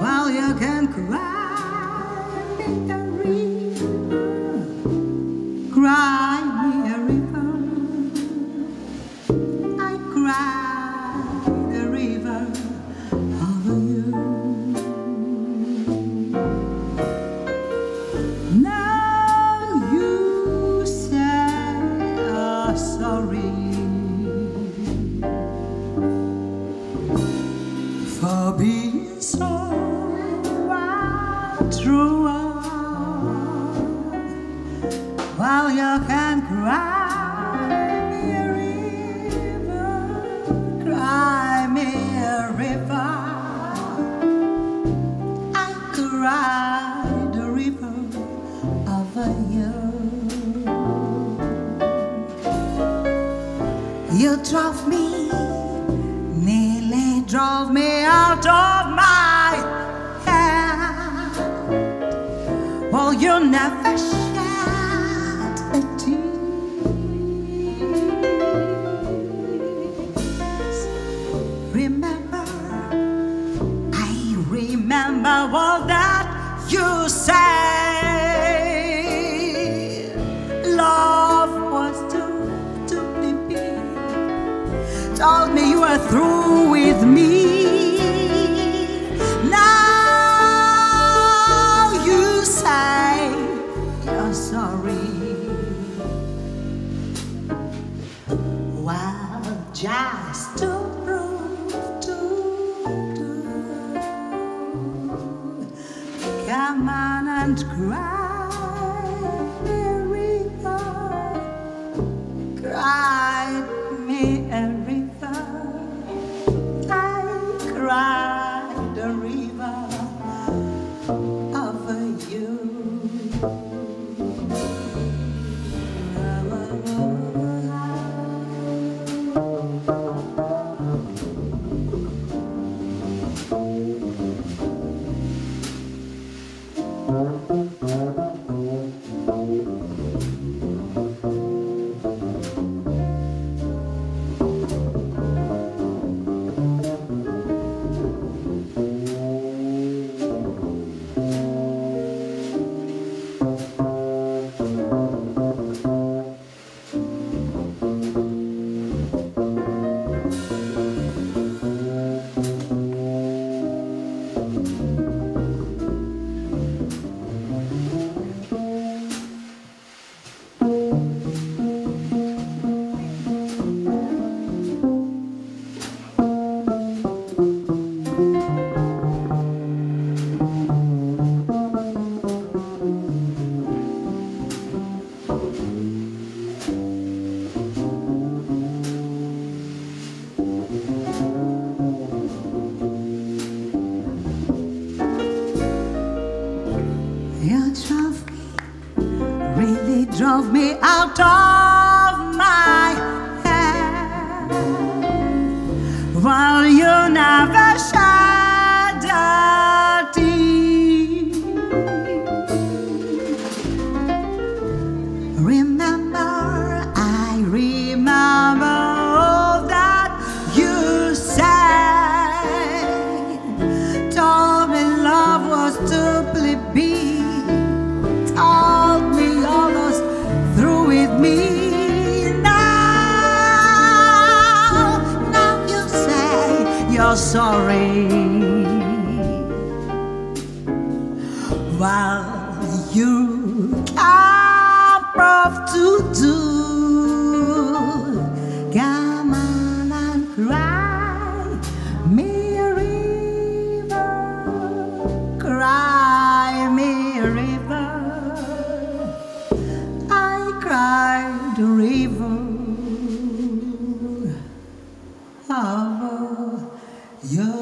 Well, you can cry for being so untrue. While you can cry me a river, cry me a river. I cried a river over you. You drove me, nearly drove me you said. Love was too to be. Told me you were through with me. Now you say you're sorry. Well, just to Come on and cry river, cry me river. I cried a river over you. You really drove me out of my head. While you never shed While you can't prove to do, come on and cry me a river, cry me a river. I cried a river over you.